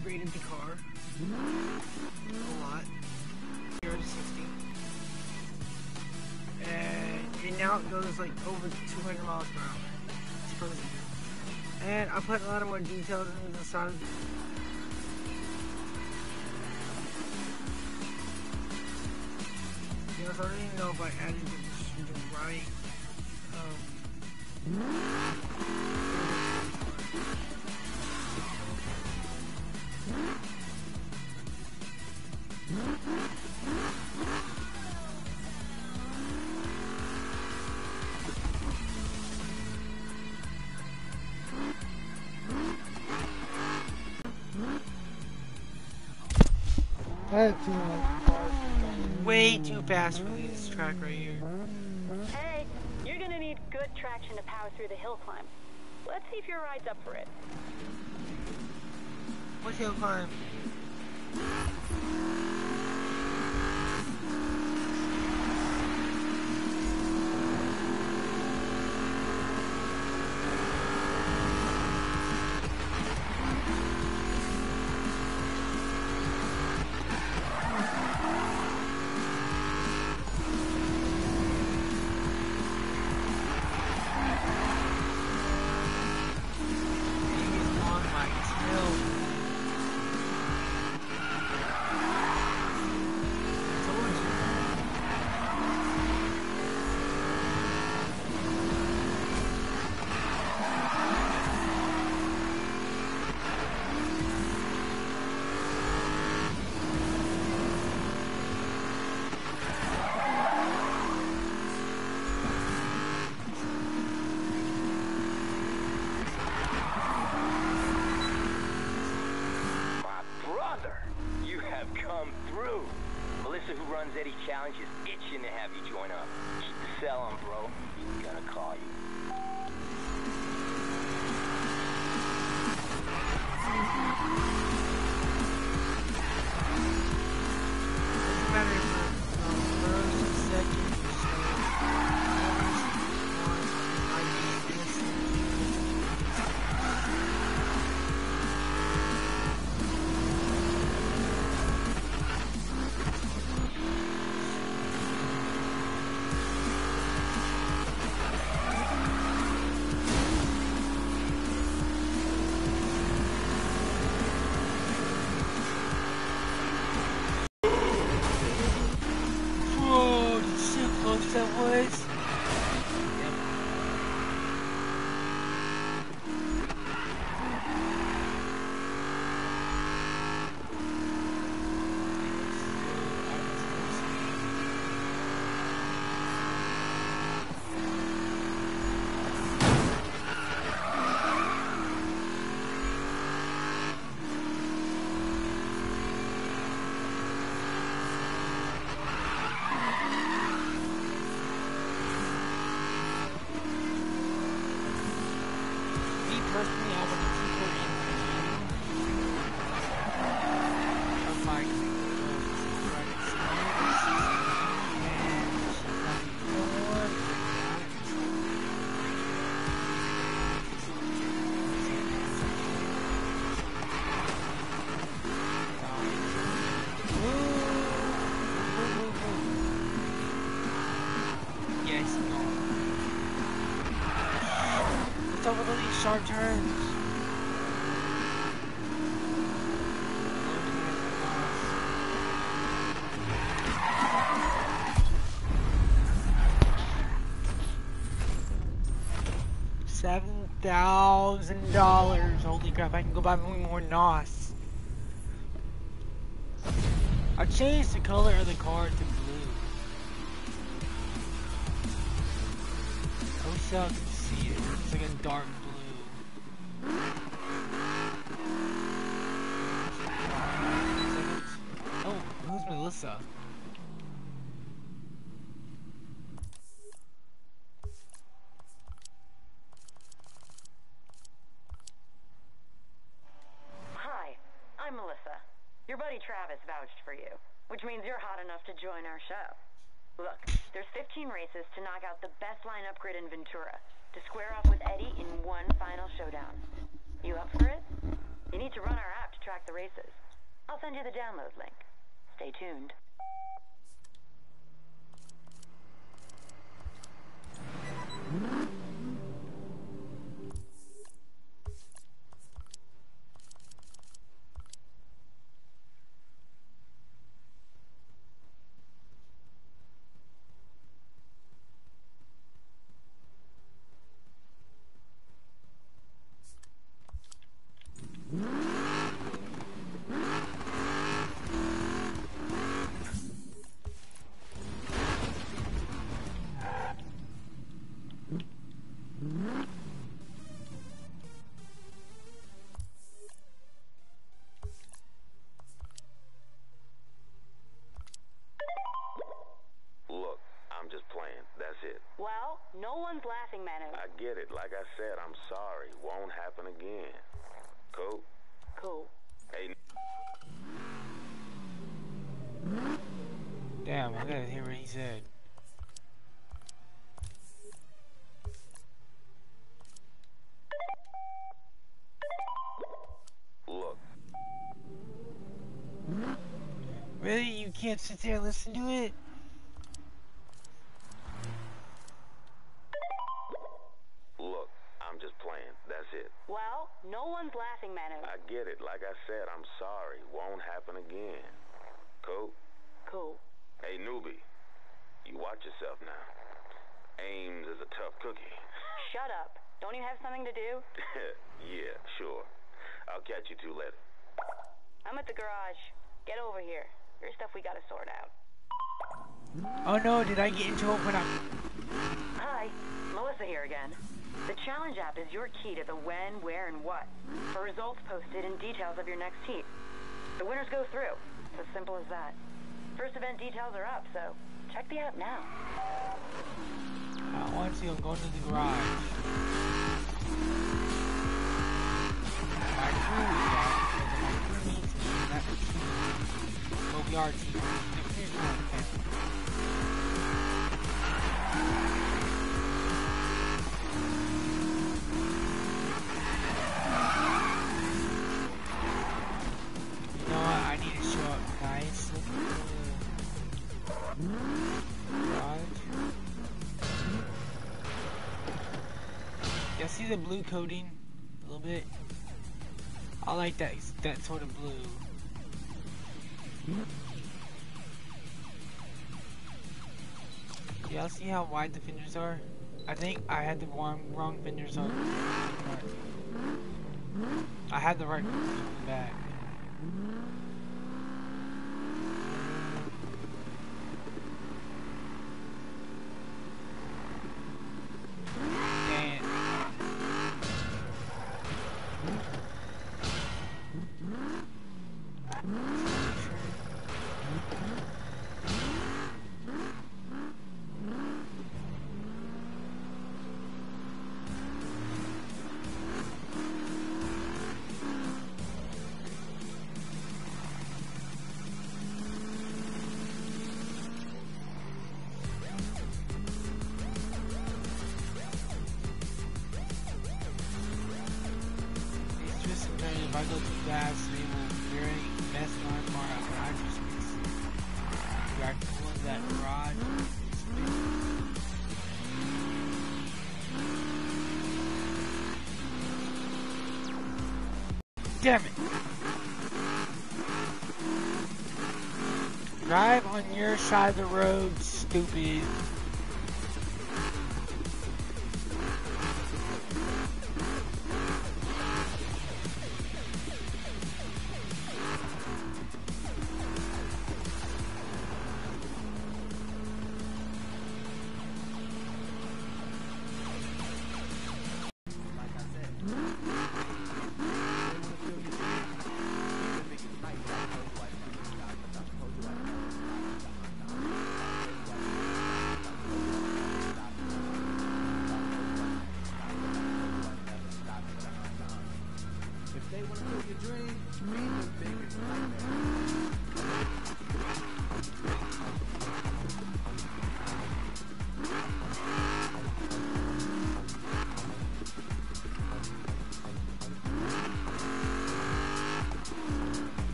upgraded the car a lot. 0 to 60. And it now it goes like over 200 miles per hour. It's crazy. And I put a lot of more details into the side. I don't even know if I added the, the right. Um, I have too much. Way too fast for this track right here. Hey, you're gonna need good traction to power through the hill climb. Let's see if your ride's up for it. What's hill climb? He's on my tail. Told you. My brother, you have come through. Melissa, who runs sharp turns? Seven thousand dollars. Holy crap! I can go buy more NOS. I changed the color of the car to blue. I wish y'all could see it. It's like a dark blue. Seconds. Oh, who's Melissa? Hi, I'm Melissa. Your buddy Travis vouched for you, which means you're hot enough to join our show. Look, there's 15 races to knock out the best lineup grid in Ventura to square off with Eddie in one final showdown. You up for it? You need to run our app to track the races. I'll send you the download link. Stay tuned. Look, no one's laughing, Manu. I get it. Like I said, I'm sorry. Won't happen again. Cool? Cool. Hey, Damn, I gotta hear what he said. look. Really? You can't sit there and listen to it? One's laughing, I get it. Like I said, I'm sorry. Won't happen again. Cool? Cool. Hey, newbie. You watch yourself now. Ames is a tough cookie. Shut up. Don't you have something to do? yeah, sure. I'll catch you two later. I'm at the garage. Get over here. There's stuff we gotta sort out. Oh no, did I get into it when I... Hi, Melissa here again. The challenge app is your key to the when, where, and what. For results posted and details of your next heat. The winners go through. It's as simple as that. First event details are up, so check the app now. I want to see I'm going to the garage. My crew is out, but my crew needs me, and team. Well, we are team. The crew's Y'all see the blue coating? A little bit. I like that that sort of blue. Y'all see how wide the fenders are? I think I had the wrong wrong fenders on. I had the right fenders back. Damn it! Drive on your side of the road, stupid.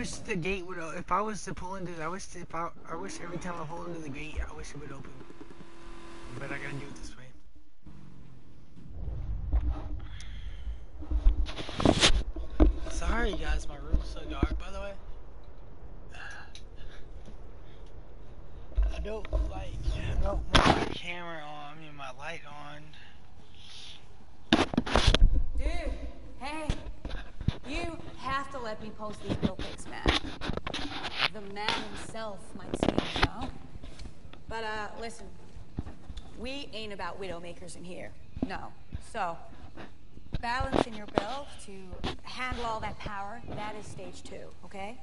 Wish the gate would. If I was to pull into, I wish if I, I wish every time I pull into the gate, I wish it would open. But I gotta do it this way. Sorry, guys, my room's so dark. By the way, I don't like. I don't want my camera on. I mean, my light on. Dude, hey, you have to let me post these bill pics, man. The man himself might see know? But, uh, listen, we ain't about widowmakers in here. No. So, balancing your bill to handle all that power, that is stage two, okay?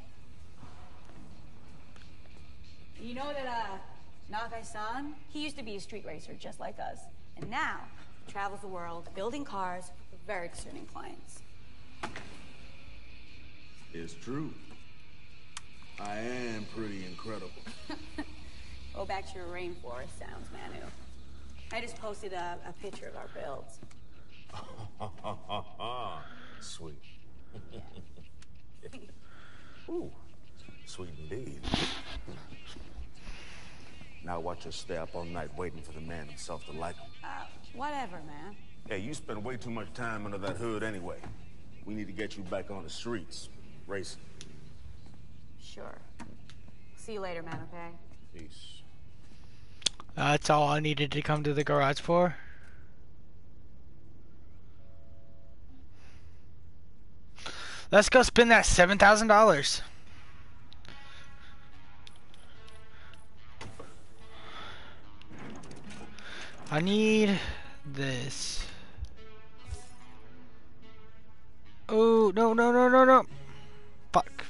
You know that, uh, Nakai-san, he used to be a street racer just like us. And now, travels the world building cars for very discerning clients. It's true. I am pretty incredible. Go back to your rainforest sounds, Manu. I just posted a, a picture of our builds. Sweet. Ooh, sweet indeed. Now watch us stay up all night waiting for the man himself to like him. Uh, whatever, man. Hey, you spend way too much time under that hood anyway. We need to get you back on the streets, racing. Sure. See you later, man, okay? Peace. That's all I needed to come to the garage for. Let's go spend that seven thousand dollars. I need this. Oh no no no no no! Fuck.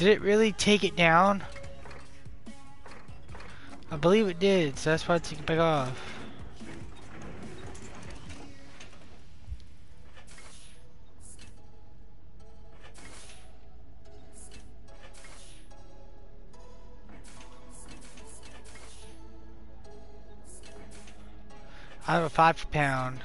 Did it really take it down? I believe it did, so that's why I took it back off. I have a five pound.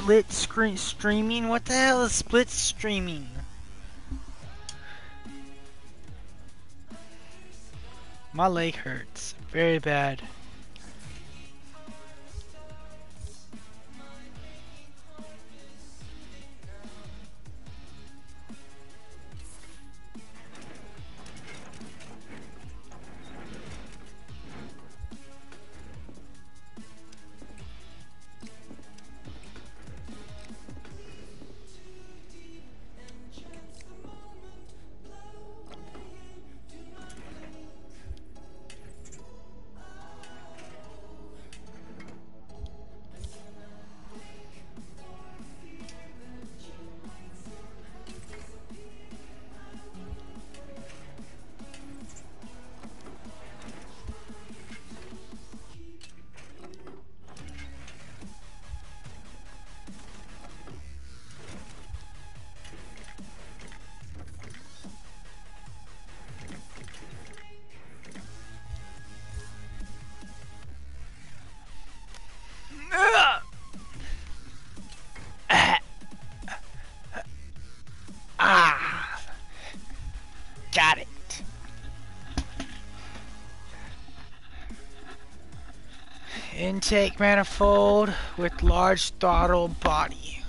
Split screen streaming? What the hell is split streaming? My leg hurts very bad. Got it. Intake manifold with large throttle body.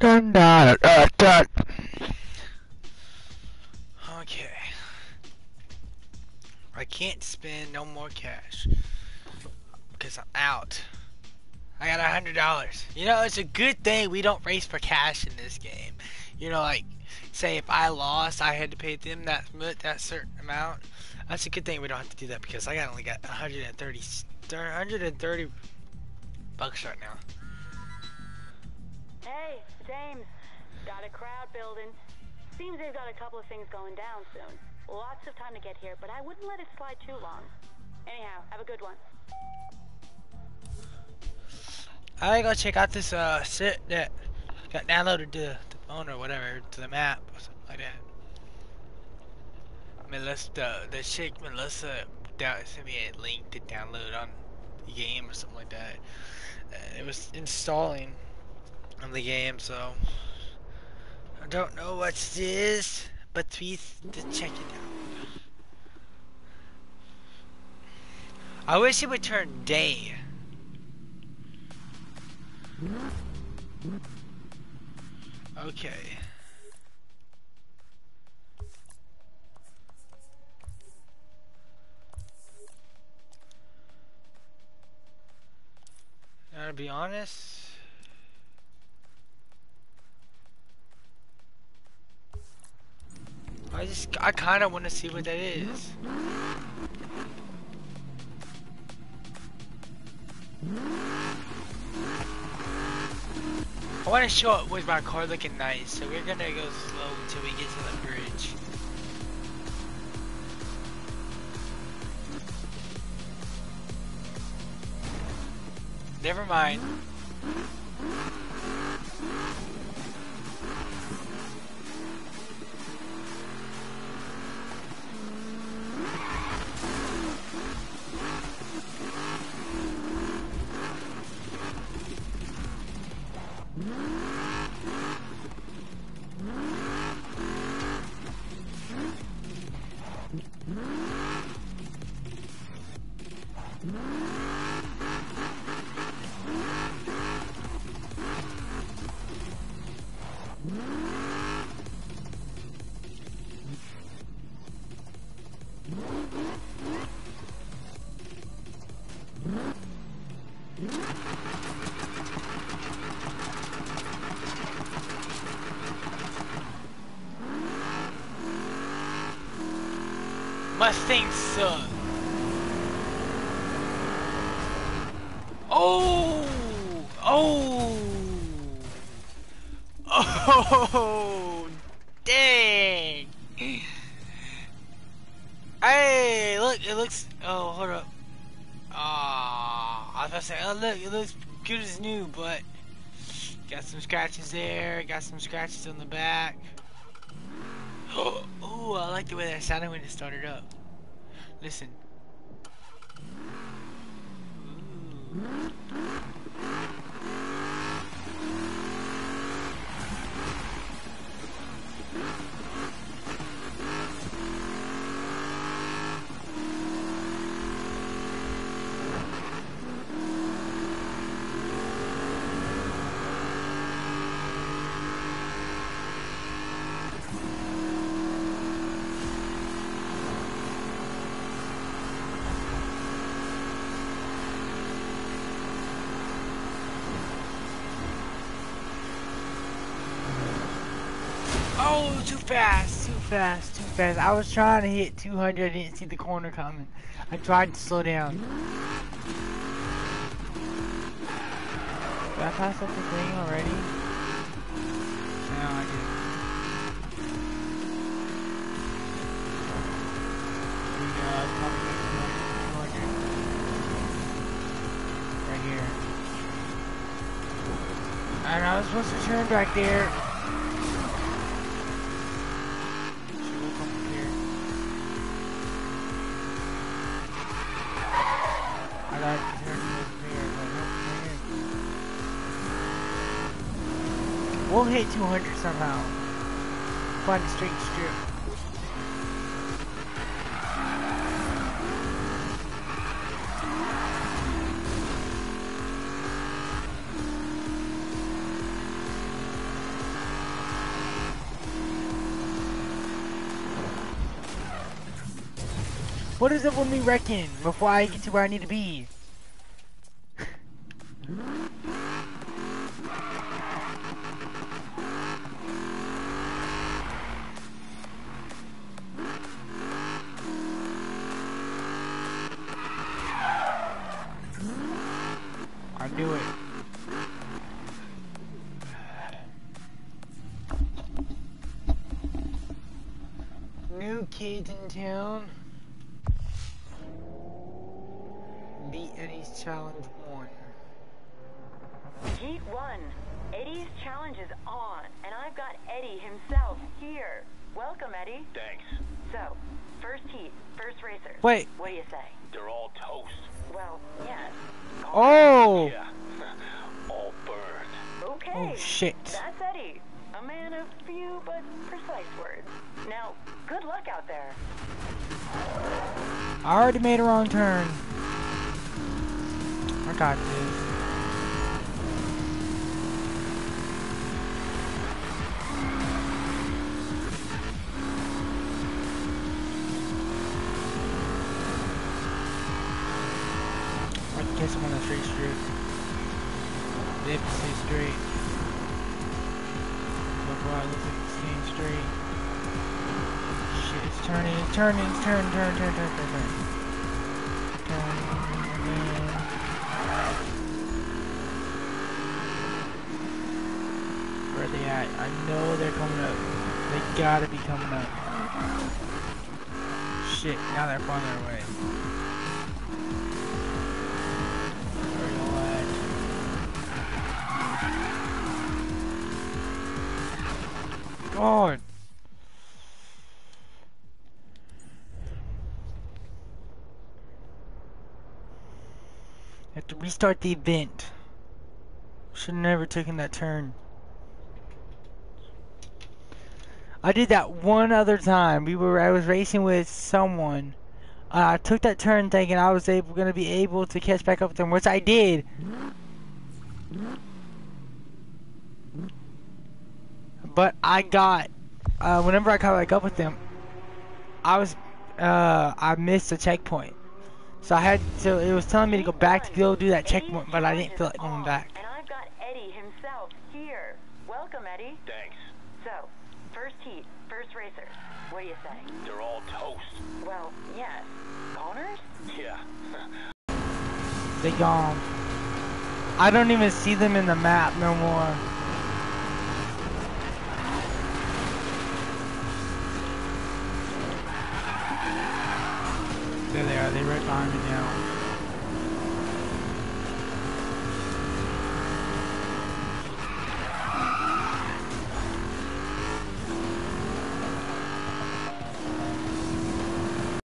Dun, da, da, da, okay. I can't spend no more cash. Because I'm out. I got a hundred dollars. You know, it's a good thing we don't race for cash in this game. You know, like, say if I lost, I had to pay them that that certain amount. That's a good thing we don't have to do that because I got only got 130, 130 bucks right now. Hey, James. Got a crowd building. Seems they've got a couple of things going down soon. Lots of time to get here, but I wouldn't let it slide too long. Anyhow, have a good one. I gotta check out this uh sit that got downloaded to the phone or whatever to the map or something like that. Melissa, the, chick Melissa sent me a link to download on the game or something like that. Uh, it was installing on the game, so I don't know what it is, but please check it out. I wish it would turn day. Okay. To be honest, I just, I kind of want to see what that is. I want to show it with my car looking nice, so we're gonna go slow until we get to the bridge. Never mind. Mustang suck. Oh! Oh! Oh! Dang! Hey, look, it looks. Oh, hold up. Ah, I was about to say, oh look, it looks good as new, but got some scratches there, got some scratches on the back. Oh, I like the way that sounded when it started up. Listen. Ooh. Oh, too fast, too fast, too fast. I was trying to hit 200, I didn't see the corner coming. I tried to slow down. Did I pass up the thing already? No, I didn't. Here we go, it's probably 200. Right here. And I was supposed to turn back there. We'll hit 200 somehow. Find a straight strip. What is it with me wrecking before I get to where I need to be? I knew it. New kids in town. Beat Eddie's challenge one. Heat 1. Eddie's challenge is on, and I've got Eddie himself here. Welcome, Eddie. Thanks. So, first heat, first racer. Wait. What do you say? They're all toast. Well, yes. Oh! Yeah. Burned. Okay. Oh shit. That's Eddie. A man of few but precise words. Now, good luck out there. I already made a wrong turn. I got this. Catch him on the straight strip. Stay straight. I look straight. Shit, it's turning, it's turning, it's turning, turn, turn, turn, turn, turn. Turn. Where are they at? I know they're coming up. They gotta be coming up. Shit, now they're on their way. God. Have to restart the event. Should have never taken that turn. I did that one other time. We were I was racing with someone. Uh, I took that turn thinking I was able gonna be able to catch back up with them, which I did. But I got uh, whenever I caught back up with them, I was uh, I missed a checkpoint. So I had to. It was telling me to go back to go do that checkpoint, but I didn't feel like going back. And I've got Eddie himself here. Welcome, Eddie. Thanks. So, first heat, first racer. What do you say? They're all toast. Well, yes. Goners? Yeah. They gone. I don't even see them in the map no more. They're right behind me now.